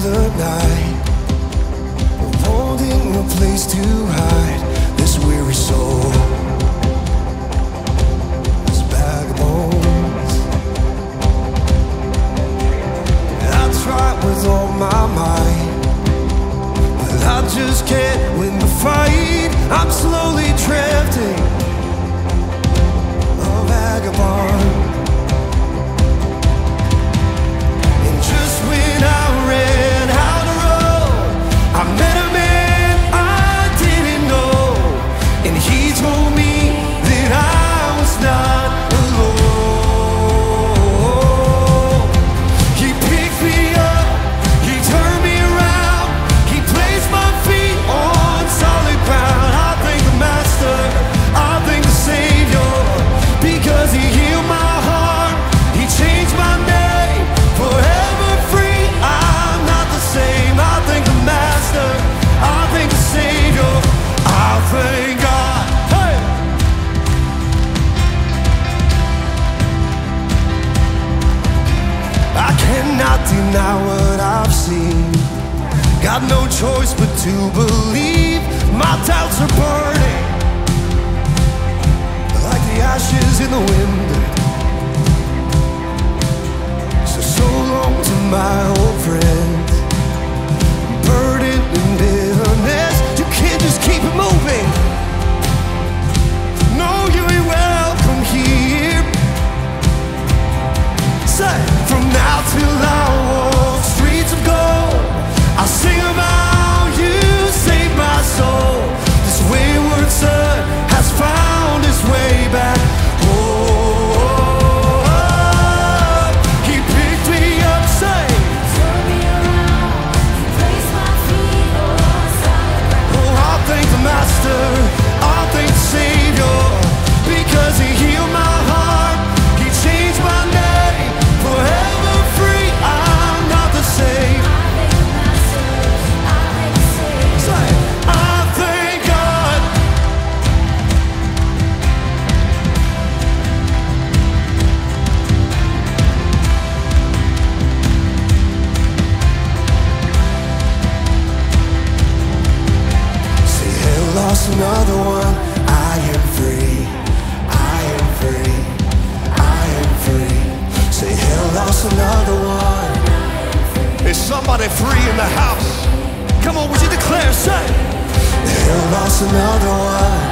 the night, of holding a place to hide this weary soul. This bag. I try with all my might, but I just can't win the fight. I'm slowly drifting, a vagabond. deny what I've seen. Got no choice but to believe my doubts are burning like the ashes in the wind. So, so long to my old friends. Burdened and bitterness, you can't just keep it moving. No, you ain't welcome here. Say, from now till another one. I am free, I am free, I am free. Say hell lost another one. Is somebody free in the house? Come on, would you declare, say Hell lost another one.